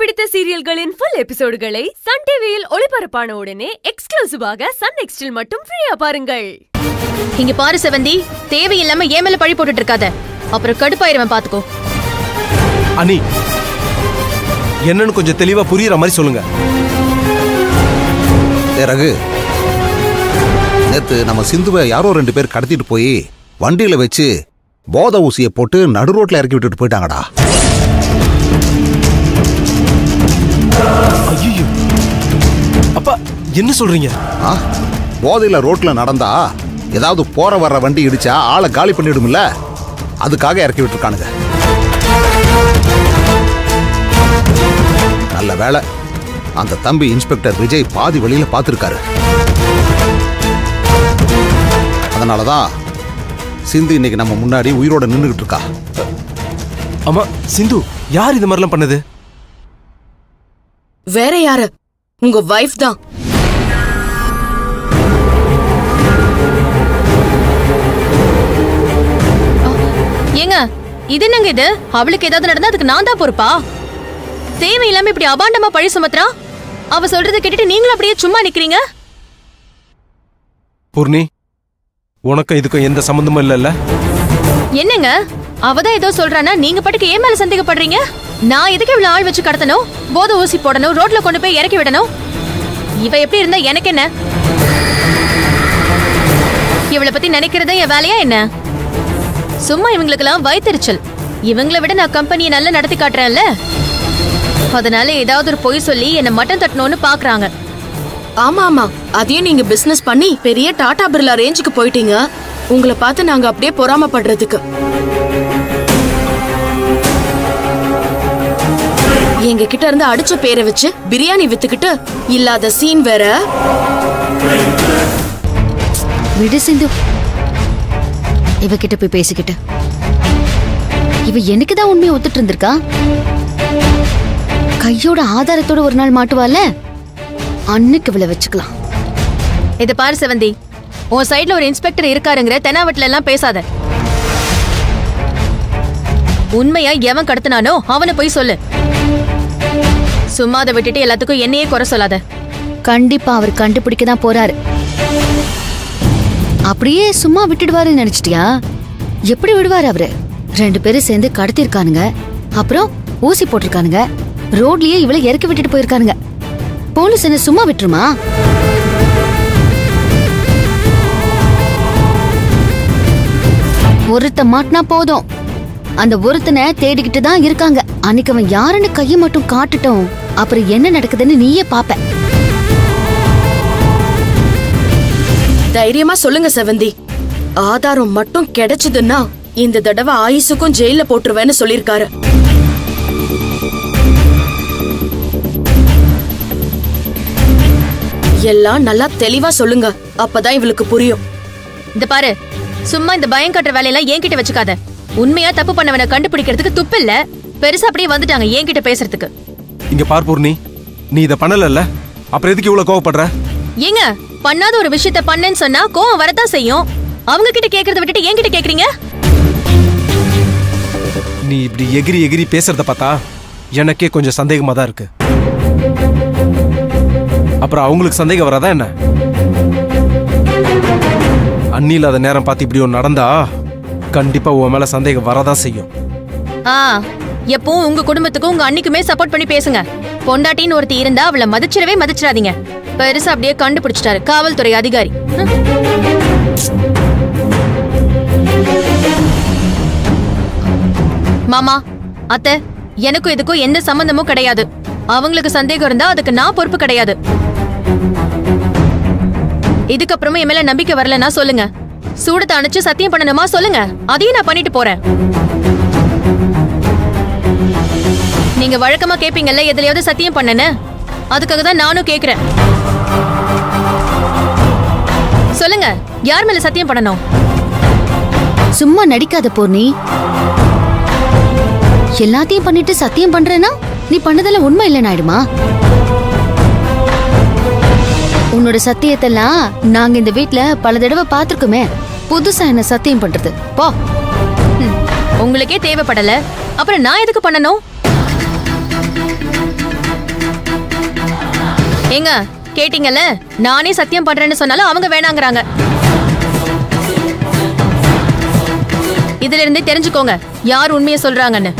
பிடித்த சீரியல்களின் full எபிசோடுகளை Sun டிவியில் ஒளிபரப்பான உடனே எக்ஸ்க்ளூசிவாக சன் நெக்ஸ்டில் மட்டும் ஃப்ரீயா பாருங்கள். இங்க பாரு செவந்தி தேவையில்லாம ஏன் மேல பழி போட்டுட்டு இருக்காத. அப்புறம் கடுப்பாயிருவன் பாத்துக்கோ. அனி என்னன்னு கொஞ்சம் தெளிவா புரியுற மாதிரி சொல்லுங்க. ரகு. நேத்து நம்ம சிந்துவை யாரோ ரெண்டு பேர் கடத்திட்டு போய் வண்டியில வச்சு போத ஊசியை போட்டு நடு ரோட்ல இறக்கி விட்டுட்டு போயிட்டாங்கடா. என்ன சொல்றீங்க? போதையில ரோட்ல நடந்தா ஏதாவது போற வர்ற வண்டி இடிச்சா ஆளை காலி பண்ணிடும்ல? அதுக்காக இறக்கி விட்டுருக்கானுங்க. நல்ல வேலை அந்த தம்பி இன்ஸ்பெக்டர் விஜய் பாதி வழியில பார்த்துருக்காரு. அதனாலதான் சிந்து இன்னைக்கு நம்ம முன்னாடி உயிரோட நின்றுகிட்டு இருக்கா. ஆமா சிந்து யார் இது மாதிரிலாம் பண்ணது? வேற யாரு? உங்க வைஃப் தான். ஏங்க இது என்னங்க இது? அவளுக்கு ஏதாவது நடந்தா அதுக்கு நான் தான் பொறுப்பா? தேவையில்லாம இப்படி அபாண்டமா பழி சுமத்துறா? அவ சொல்றதை கேட்டுட்டு நீங்களும் அப்படியே சும்மா நிக்கிறீங்க? பூர்ணி உனக்கும் இதுக்கும் எந்த சம்மந்தமும் இல்லைல்ல? என்னங்க அவதான் ஏதோ சொல்றானா நீங்க பாட்டுக்கு ஏன் மேல சந்தேகப்படுறீங்க? நான் எதுக்கு இவ்வளவு ஆள் வச்சு கடத்தணும்? போத ஊசி போடணும் ரோட்ல கொண்டு போய் இறக்கி விடணும்? இவ எப்படி இருந்தா எனக்கு என்ன? இவளை பத்தி நினைக்கிறதே என் வேலையா என்ன? சும்மா இவங்களுக்கெல்லாம் வயித்தெரிச்சல். இவங்கள விட நான் கம்பெனியை நல்லா நடத்தி காட்டுறேன்ல. அதனால ஏதாவது ஒரு பொய் சொல்லி என்ன மட்டன் தட்டணும்னு பாக்குறாங்க. ஆமா ஆமா. அதையும் நீங்க பிசினஸ் பண்ணி பெரிய டாடா பிர்லா ரேஞ்சுக்கு போயிட்டீங்க. உங்களை பார்த்து நாங்க அப்படியே பொறாமப்படுறதுக்கு. எங்க கிட்ட இருந்து அடிச்ச பேரை வச்சு பிரியாணி வித்துக்கிட்டு இல்லாத சீன் வேற. விடு சிந்து இவகிட்ட போய் பேசிக்கிட்டு. இவ எனக்கு தான் உண்மையை ஒத்துட்டு இருந்திருக்கா கையோட ஆதாரத்தோட ஒரு நாள் மாட்டுவால அன்னைக்கு இவளை வச்சுக்கலாம். இத பாரு செவந்தி. உன் சைடுல ஒரு இன்ஸ்பெக்டர் இருக்காருங்கிற தெனாவட்டில எல்லாம் பேசாத. உண்மையா எவன் கடத்தினானோ அவனை போய் சொல்லு. சும்மா அதை விட்டுட்டு எல்லாத்துக்கும் என்னையே குறை சொல்லாத. கண்டிப்பா அவர் கண்டுபிடிக்க தான் போறாரு. அப்படியே சும்மா விட்டுடுவாருன்னு நினைச்சிட்டியா? எப்படி விடுவாரு அவரு? ரெண்டு பேரும் சேர்ந்து கடத்திருக்கானுங்க அப்புறம் ஊசி போட்டிருக்கானுங்க. ரோட்லயே இவளை இறக்கி விட்டுட்டு போயிருக்கானுங்க. போலீஸ் என்ன சும்மா விட்டுருமா? ஒருத்த மாட்டினா போதும். அந்த ஒருத்தனை தேடிக்கிட்டு தான் இருக்காங்க. அன்னைக்கு அவன் யாருன்னு கையை மட்டும் காட்டுட்டோம். அப்புறம் என்ன நடக்குதுன்னு நீயே பாப்ப. தைரியமா சொல்லுங்க செவந்தி. ஆதாரம் மட்டும் கிடைச்சதுன்னா இந்த தடவை ஆயுசுக்கும் ஜெயில போட்டுருவேன்னு சொல்லிருக்காரு எல்லாம் நல்லா தெளிவா சொல்லுங்க அப்பதான் இவளுக்கு புரியும். இந்த பாரு சும்மா இந்த பயம் கட்டுற வேலையெல்லாம் என்கிட்ட வச்சுக்காத. உண்மையா தப்பு பண்ணவனை கண்டுபிடிக்கிறதுக்கு துப்பு இல்ல. பெருசா அப்படியே வந்துட்டாங்க என்கிட்ட பேசுறதுக்கு. இங்க பார் பூர்ணி நீ இதை பண்ணலல்ல? அப்புறம் எதுக்கு இவ்வளவு கோவப்படுற? ஏங்க பண்ணாத ஒரு விஷயத்த பண்ணேன்னு சொன்னா கோவம் வரதான் செய்யும். அவங்க கிட்ட கேக்குறத விட்டுட்டு என்கிட்ட கேக்குறீங்க? நீ இப்படி எகிரி எகிரி பேசுறத பார்த்தா எனக்கே கொஞ்சம் சந்தேகமா தான் இருக்கு. அப்புறம் அவங்களுக்கு சந்தேகம் வராதா என்ன? அண்ணி இல்லாத நேரம் பார்த்து இப்படி ஒன்று நடந்தா கண்டிப்பா உன் மேல சந்தேகம் வரதான் செய்யும். ஆ எப்பவும் உங்க குடும்பத்துக்கும் உங்க அன்னிக்குமே சப்போர்ட் பண்ணி பேசுங்க. பொண்டாட்டின்னு ஒருத்தி இருந்தா அவளை மதிச்சிடவே மதிச்சிடாதீங்க. பெருசா அப்படியே கண்டுபிடிச்சிட்டாரு. காவல்துறை அதிகாரி. மாமா அத்தை எனக்கும் இதுக்கும் எந்த சம்பந்தமும் கிடையாது. அவங்களுக்கு சந்தேகம் இருந்தா அதுக்கு நான் பொறுப்பு கிடையாது. இதுக்கப்புறமும் என் மேல நம்பிக்கை வரலன்னா சொல்லுங்க. சூடத்தை அணைச்சு சத்தியம் பண்ணணுமா சொல்லுங்க. அதையும் நான் பண்ணிட்டு போறேன். நீங்க வழக்கமா கேப்பீங்கல்ல எதுலயாவது சத்தியம் பண்ணனு அதுக்காக தான் நானும் கேக்குறேன். சொல்லுங்க யார் மேல சத்தியம் பண்ணணும்? சும்மா நடிக்காத பூர்ணி. எல்லாத்தையும் பண்ணிட்டு சத்தியம் பண்றேன்னா நீ பண்ணதெல்லாம் உண்மை இல்லைன்னு ஆயிடுமா? உன்னோட சத்தியத்தெல்லாம் நாங்க இந்த வீட்ல பல தடவை பார்த்திருக்கோமே. புதுசா என்ன சத்தியம் பண்றது. போ. உங்களுக்கே தேவைப்படல. அப்புறம் நான் எதுக்கு பண்ணணும்? ஏங்க கேட்டீங்கல்ல? நானே சத்தியம் பண்றேன்னு சொன்னாலும் அவங்க வேணாங்கிறாங்க. இதுல இருந்தே தெரிஞ்சுக்கோங்க யார் உண்மையை சொல்றாங்கன்னு.